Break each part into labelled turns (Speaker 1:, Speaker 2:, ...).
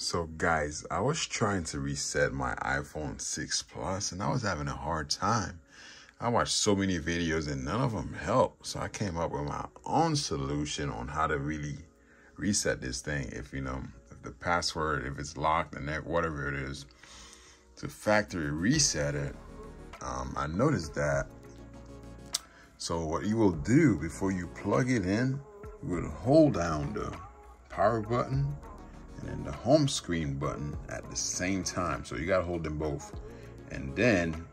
Speaker 1: So guys, I was trying to reset my iPhone 6 Plus and I was having a hard time. I watched so many videos and none of them helped. So I came up with my own solution on how to really reset this thing. If you know, if the password, if it's locked and whatever it is, to factory reset it. Um, I noticed that. So what you will do before you plug it in, you will hold down the power button and then the home screen button at the same time. So you gotta hold them both. And then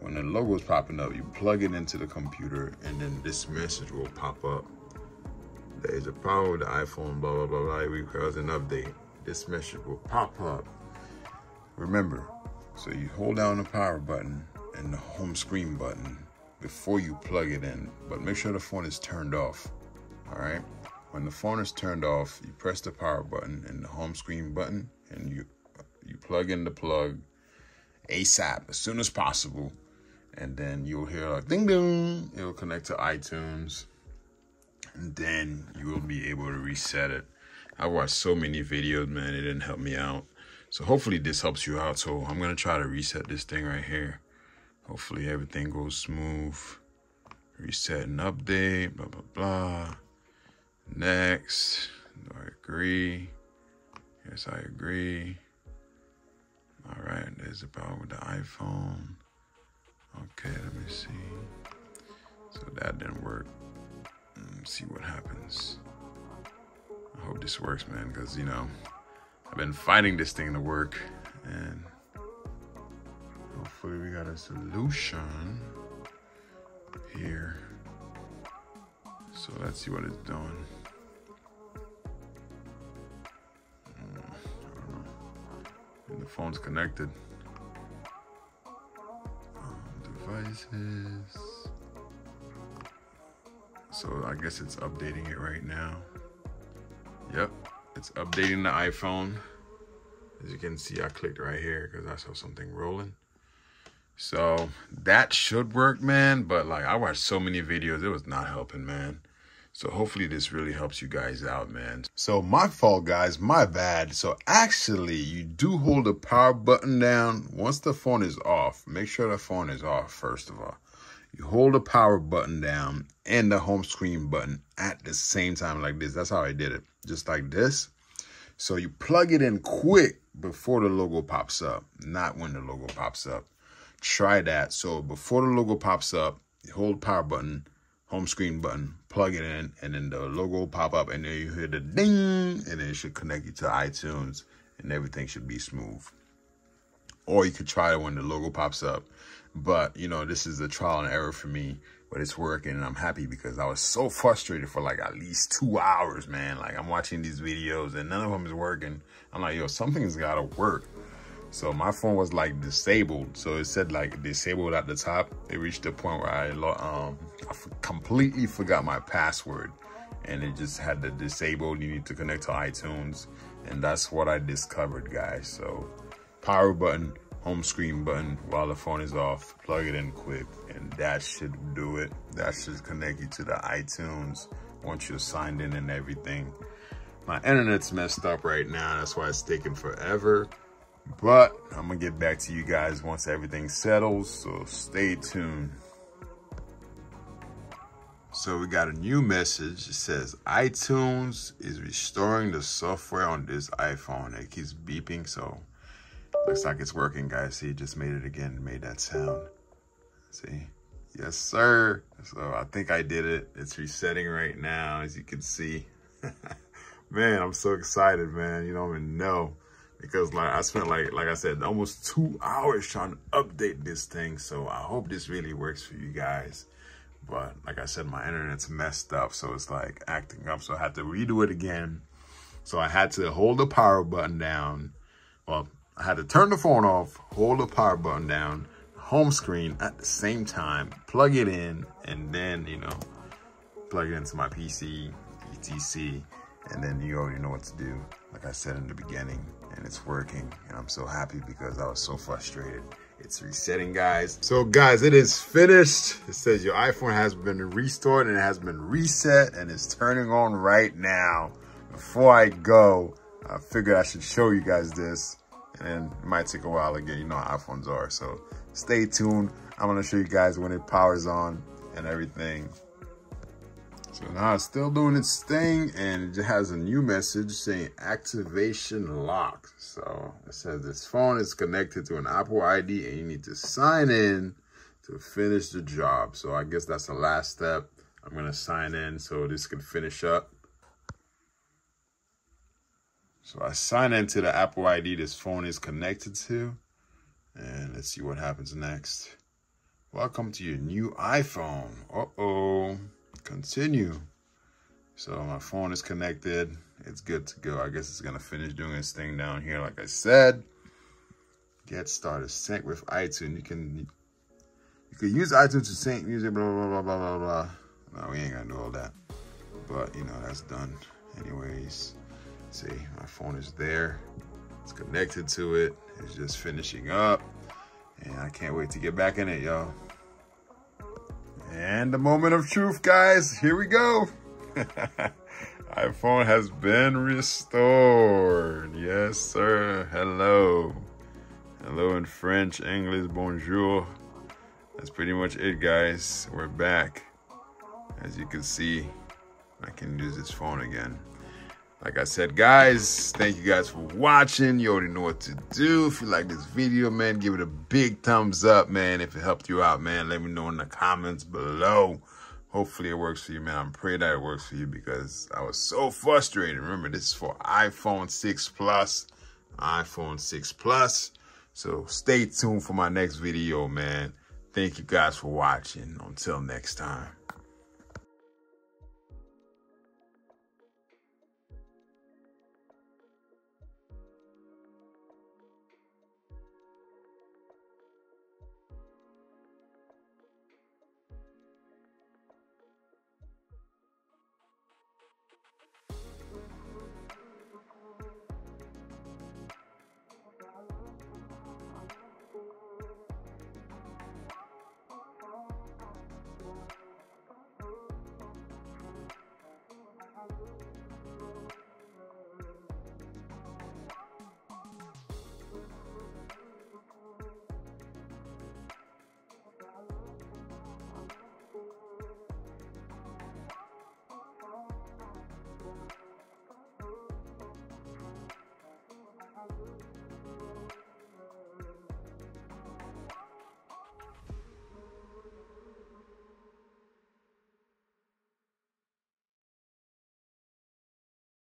Speaker 1: when the logo is popping up, you plug it into the computer and then this message will pop up. There is a problem with the iPhone, blah, blah, blah, blah, it requires an update. This message will pop up. Remember, so you hold down the power button and the home screen button before you plug it in, but make sure the phone is turned off, all right? When the phone is turned off, you press the power button and the home screen button and you you plug in the plug ASAP as soon as possible. And then you'll hear like ding ding. It'll connect to iTunes. And then you will be able to reset it. I watched so many videos, man. It didn't help me out. So hopefully this helps you out. So I'm gonna try to reset this thing right here. Hopefully everything goes smooth. Reset and update, blah blah blah. Next, do I agree? Yes, I agree. All right, there's the power with the iPhone. Okay, let me see. So that didn't work. Let's see what happens. I hope this works, man, because, you know, I've been fighting this thing to work, and hopefully we got a solution here. So let's see what it's doing. And the phone's connected. Devices. So I guess it's updating it right now. Yep, it's updating the iPhone. As you can see, I clicked right here because I saw something rolling. So that should work, man. But like I watched so many videos, it was not helping, man. So hopefully this really helps you guys out, man. So my fault, guys, my bad. So actually, you do hold the power button down once the phone is off. Make sure the phone is off, first of all. You hold the power button down and the home screen button at the same time like this. That's how I did it, just like this. So you plug it in quick before the logo pops up, not when the logo pops up. Try that. So before the logo pops up, hold power button, home screen button, plug it in, and then the logo will pop up, and then you hear the ding, and then it should connect you to iTunes, and everything should be smooth. Or you could try it when the logo pops up. But, you know, this is a trial and error for me, but it's working, and I'm happy because I was so frustrated for like at least two hours, man. Like, I'm watching these videos, and none of them is working. I'm like, yo, something's got to work. So my phone was like disabled. So it said like disabled at the top. It reached the point where I um I completely forgot my password, and it just had to disabled. You need to connect to iTunes, and that's what I discovered, guys. So power button, home screen button while the phone is off. Plug it in quick, and that should do it. That should connect you to the iTunes once you're signed in and everything. My internet's messed up right now. That's why it's taking forever. But I'm gonna get back to you guys once everything settles, so stay tuned. So we got a new message. It says iTunes is restoring the software on this iPhone. It keeps beeping, so looks like it's working, guys. See, it just made it again, made that sound. See? Yes, sir. So I think I did it. It's resetting right now, as you can see. man, I'm so excited, man. You don't even know because like I spent like like I said almost two hours trying to update this thing so I hope this really works for you guys but like I said my internet's messed up so it's like acting up so I had to redo it again. So I had to hold the power button down. Well I had to turn the phone off hold the power button down home screen at the same time plug it in and then you know plug it into my PC etc and then you already know what to do. Like I said in the beginning and it's working and I'm so happy because I was so frustrated. It's resetting guys. So guys, it is finished. It says your iPhone has been restored and it has been reset and it's turning on right now. Before I go, I figured I should show you guys this. And it might take a while again. You know how iPhones are. So stay tuned. I'm to show you guys when it powers on and everything. So now it's still doing its thing and it has a new message saying activation locked. So it says this phone is connected to an Apple ID and you need to sign in to finish the job. So I guess that's the last step. I'm to sign in so this can finish up. So I sign into the Apple ID this phone is connected to. And let's see what happens next. Welcome to your new iPhone. Uh-oh. Continue. So my phone is connected. It's good to go. I guess it's to finish doing its thing down here like I said. Get started. Sync with iTunes. You can you can use iTunes to sync music, blah, blah, blah, blah, blah, blah. No, we ain't to do all that. But, you know, that's done. Anyways, see, my phone is there. It's connected to it. It's just finishing up. And I can't wait to get back in it, y'all. And the moment of truth, guys. Here we go. iPhone has been restored. Yes, sir. Hello. Hello in French, English, bonjour. That's pretty much it, guys. We're back. As you can see, I can use this phone again. Like I said, guys, thank you guys for watching. You already know what to do. If you like this video, man, give it a big thumbs up, man. If it helped you out, man, let me know in the comments below. Hopefully it works for you, man. I'm praying that it works for you because I was so frustrated. Remember, this is for iPhone 6 Plus, iPhone 6 Plus. So stay tuned for my next video, man. Thank you guys for watching. Until next time.